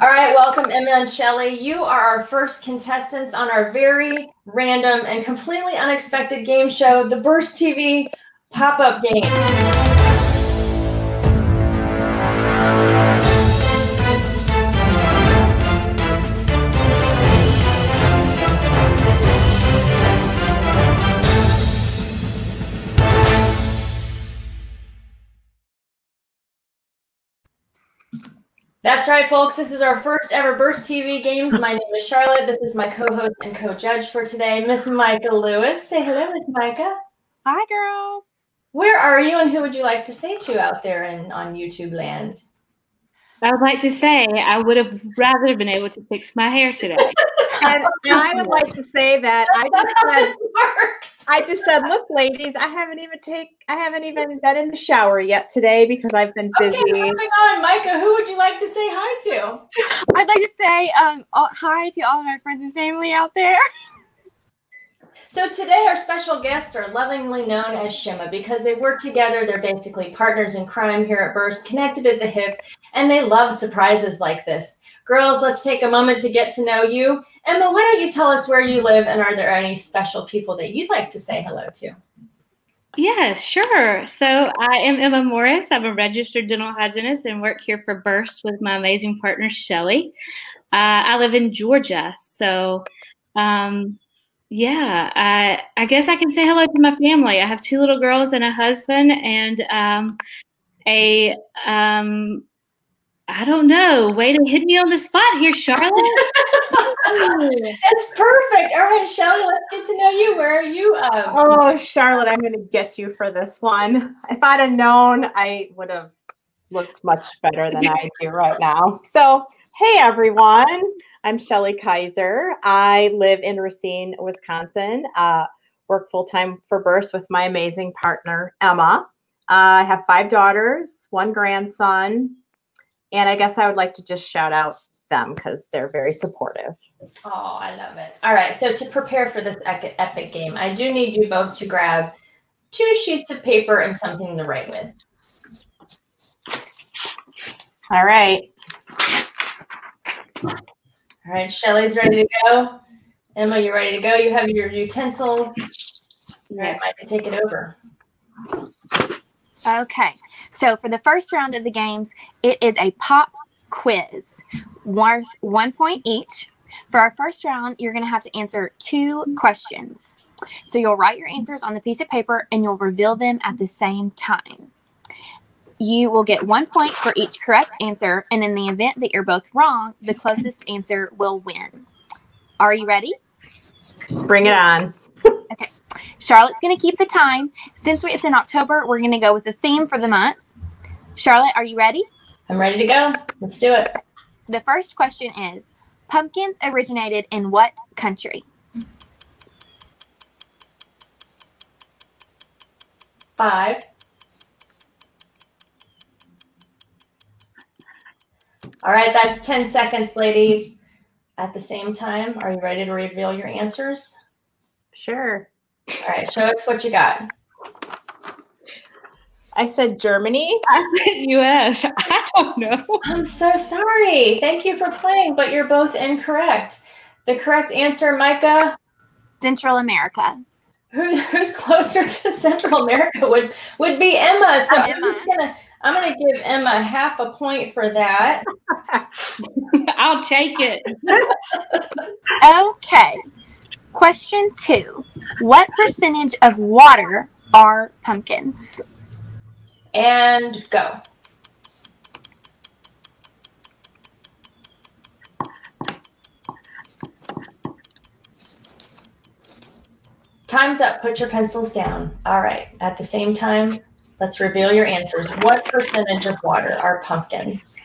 All right, welcome Emma and Shelley. You are our first contestants on our very random and completely unexpected game show, the Burst TV pop-up game. That's right, folks. This is our first ever Burst TV games. My name is Charlotte. This is my co-host and co-judge for today, Miss Micah Lewis. Say hello, Miss Micah. Hi, girls. Where are you, and who would you like to say to out there in on YouTube land? I would like to say I would have rather been able to fix my hair today. and, I would like to say that I just said, I just said, look, ladies, I haven't even take, I haven't even been in the shower yet today because I've been busy. Okay, moving on, Micah. Who would you like to say hi to? I'd like to say um, hi to all of my friends and family out there. So today our special guests are lovingly known as Shimma because they work together. They're basically partners in crime here at Burst, connected at the hip, and they love surprises like this. Girls, let's take a moment to get to know you. Emma, why don't you tell us where you live and are there any special people that you'd like to say hello to? Yes, sure. So I am Emma Morris. I'm a registered dental hygienist and work here for Burst with my amazing partner, Shelley. Uh, I live in Georgia. So um, yeah, I, I guess I can say hello to my family. I have two little girls and a husband, and um, a um, I don't know. Way to hit me on the spot here, Charlotte. That's perfect. All right, Charlotte, let's get to know you. Where are you? Um? Oh, Charlotte, I'm going to get you for this one. If I'd have known, I would have looked much better than I do right now. So, hey, everyone. I'm Shelley Kaiser. I live in Racine, Wisconsin. Uh, work full time for Burst with my amazing partner, Emma. Uh, I have five daughters, one grandson, and I guess I would like to just shout out them because they're very supportive. Oh, I love it. All right. So, to prepare for this epic game, I do need you both to grab two sheets of paper and something to write with. All right. All right, Shelley's ready to go. Emma, you ready to go? You have your utensils. All right, Micah, take it over. Okay, so for the first round of the games, it is a pop quiz worth one point each. For our first round, you're going to have to answer two questions. So you'll write your answers on the piece of paper and you'll reveal them at the same time. You will get one point for each correct answer, and in the event that you're both wrong, the closest answer will win. Are you ready? Bring it on. okay. Charlotte's going to keep the time. Since it's in October, we're going to go with the theme for the month. Charlotte, are you ready? I'm ready to go. Let's do it. The first question is Pumpkins originated in what country? Five. All right, that's 10 seconds, ladies. At the same time, are you ready to reveal your answers? Sure. All right, show us what you got. I said Germany. I said US. I don't know. I'm so sorry. Thank you for playing, but you're both incorrect. The correct answer, Micah? Central America. Who, who's closer to Central America would would be Emma. So I'm, I'm just gonna I'm going to give Emma half a point for that. I'll take it. okay. Question two What percentage of water are pumpkins? And go. Time's up. Put your pencils down. All right. At the same time, Let's reveal your answers. What percentage of water are pumpkins?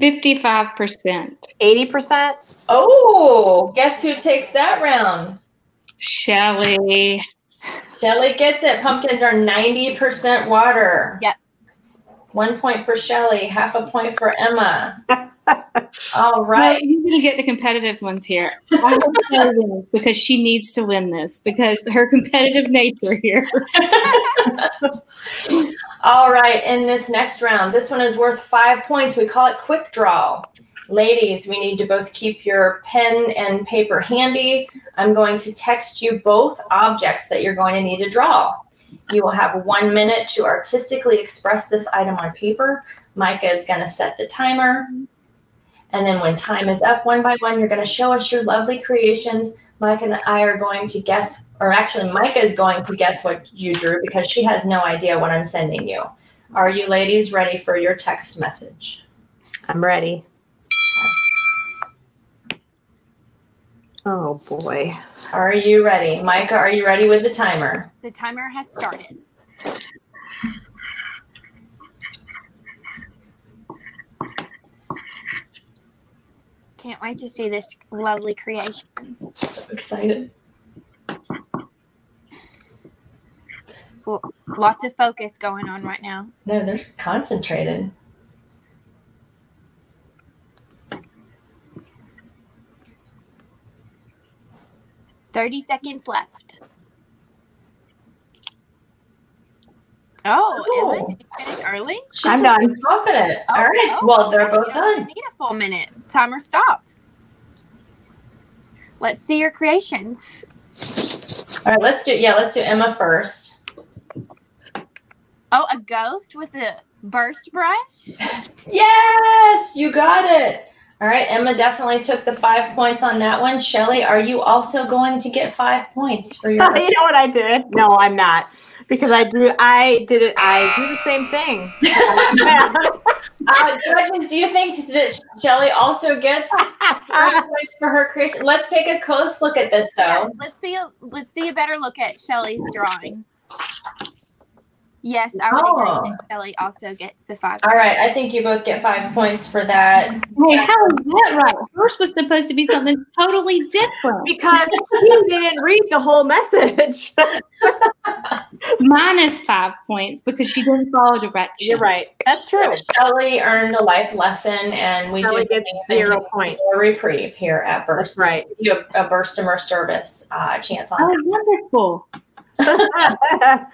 55%. 80%? Oh, guess who takes that round? Shelley. Shelley gets it. Pumpkins are 90% water. Yep. One point for Shelley, half a point for Emma. All right. Well, you're going to get the competitive ones here. I hope Shelley wins because she needs to win this because her competitive nature here. All right. In this next round, this one is worth five points. We call it quick draw. Ladies, we need to both keep your pen and paper handy. I'm going to text you both objects that you're going to need to draw. You will have one minute to artistically express this item on paper. Micah is going to set the timer. And then when time is up, one by one, you're going to show us your lovely creations. Micah and I are going to guess, or actually, Micah is going to guess what you drew because she has no idea what I'm sending you. Are you ladies ready for your text message? I'm ready. Oh boy. Are you ready? Micah, are you ready with the timer? The timer has started. Can't wait to see this lovely creation. So excited. Well, lots of focus going on right now. No, they're concentrated. Thirty seconds left. Oh, Oh. Emma, did you finish early? She's I'm so done. confident. Oh, All right. oh, well, oh, they're oh, both you don't done. Need a full minute. Timer stopped. Let's see your creations. All right. Let's do. Yeah, let's do Emma first. Oh, a ghost with a burst brush. Yes, you got it. All right. Emma definitely took the five points on that one. Shelley, are you also going to get five points for your? you know what I did? No, I'm not. Because I drew I did it I do the same thing. uh, judges, do you think that Shelley also gets five points for her creation? Let's take a close look at this, Yeah, though. let's see. A, let's see a better look at Shelley's drawing. Yes, I would Oh. agree that Shelley also gets the five. All right. I think you both get five points for that. Hey, how is that right? First was supposed to be something totally different. because you didn't read the whole message. Minus five points because she didn't follow directions. You're right. That's true. Shelley earned a life lesson, and we Shelley did gets zero points. a reprieve here at Burst. That's right. You have a Burstomer service uh, chance on Oh, that. wonderful.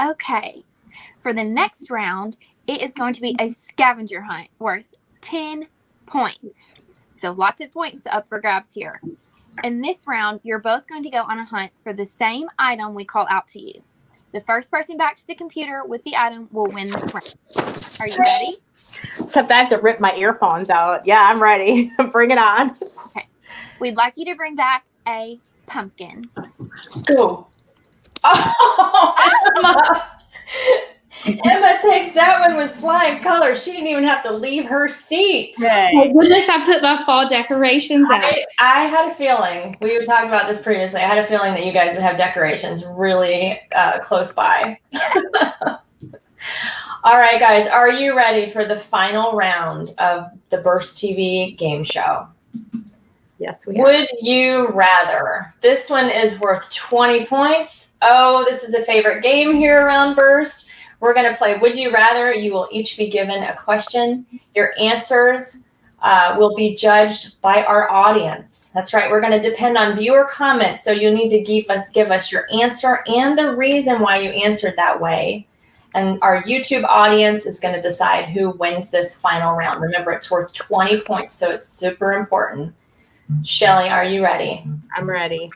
Okay. For the next round, it is going to be a scavenger hunt worth 10 points. So lots of points up for grabs here. In this round, you're both going to go on a hunt for the same item we call out to you. The first person back to the computer with the item will win this round. Are you ready? Except I have to rip my earphones out. Yeah, I'm ready. Bring it on. Okay. We'd like you to bring back a pumpkin. Go. Oh, Emma. Emma takes that one with flying colors. She didn't even have to leave her seat. Thank goodness I put my fall decorations out. I, I had a feeling, we were talking about this previously, I had a feeling that you guys would have decorations really uh, close by. All right, guys, are you ready for the final round of the Burst TV game show? Yes, we are. Would you rather? This one is worth 20 points. Oh, this is a favorite game here around Burst. We're going to play Would You Rather. You will each be given a question. Your answers uh, will be judged by our audience. That's right. We're going to depend on viewer comments. So you need to give us give us your answer and the reason why you answered that way. And our YouTube audience is going to decide who wins this final round. Remember, it's worth 20 points, so it's super important. Shelley, are you ready? I'm ready.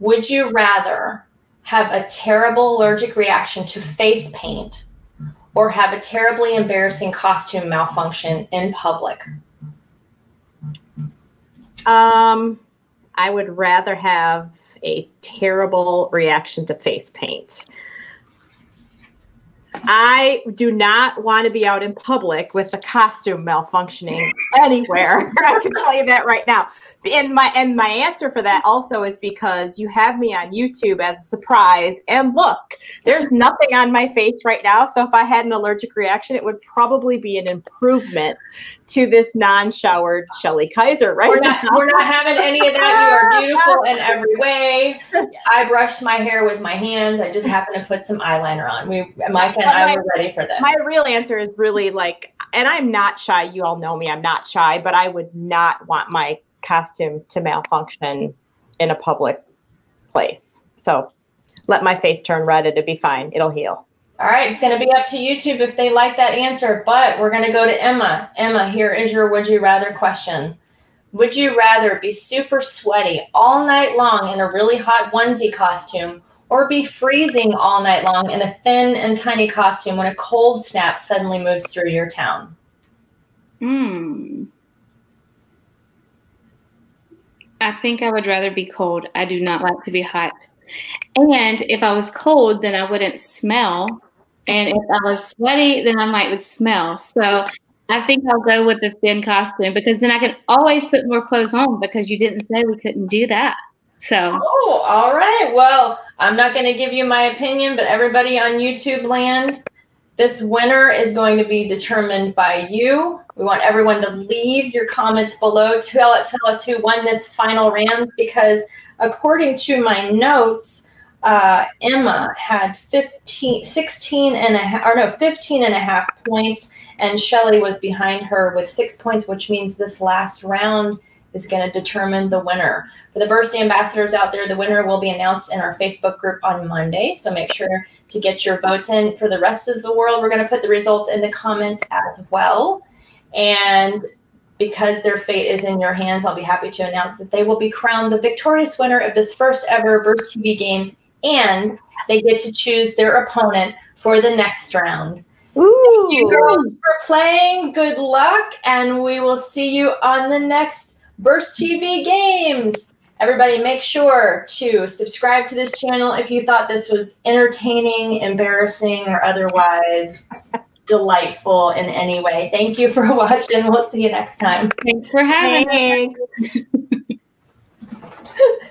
Would you rather have a terrible allergic reaction to face paint or have a terribly embarrassing costume malfunction in public? Um, I would rather have a terrible reaction to face paint. I do not want to be out in public with the costume malfunctioning anywhere. I can tell you that right now. And my and my answer for that also is because you have me on YouTube as a surprise. And look, there's nothing on my face right now. So if I had an allergic reaction, it would probably be an improvement to this non-showered Shelley Kaiser right We're now. not, we're not having any of that. You are beautiful in every way. I brushed my hair with my hands. I just happened to put some eyeliner on. We, Mike and I were ready for this. My real answer is really like, and I'm not shy. You all know me. I'm not shy, but I would not want my costume to malfunction in a public place. So let my face turn red. It'll be fine. It'll heal. All right, it's going to be up to YouTube if they like that answer, but we're going to go to Emma. Emma, here is your would you rather question. Would you rather be super sweaty all night long in a really hot onesie costume or be freezing all night long in a thin and tiny costume when a cold snap suddenly moves through your town? Hmm. I think I would rather be cold. I do not like to be hot. And if I was cold, then I wouldn't smell. And if I was sweaty, then I might would smell. So I think I'll go with the thin costume because then I can always put more clothes on because you didn't say we couldn't do that. So Oh, all right. Well, I'm not going to give you my opinion, but everybody on YouTube land, this winner is going to be determined by you. We want everyone to leave your comments below. Tell, tell us who won this final round because according to my notes, uh, Emma had 15, 16 and a half, or no, 15 and a half points, and Shelley was behind her with six points, which means this last round is going to determine the winner. For the Burst ambassadors out there, the winner will be announced in our Facebook group on Monday. So make sure to get your votes in. For the rest of the world, we're going to put the results in the comments as well. And because their fate is in your hands, I'll be happy to announce that they will be crowned the victorious winner of this first ever Burst TV Games, and they get to choose their opponent for the next round. Ooh. Thank you girls for playing. Good luck, and we will see you on the next Burst TV Games. Everybody, make sure to subscribe to this channel if you thought this was entertaining, embarrassing, or otherwise delightful in any way. Thank you for watching. We'll see you next time. Thanks for having me.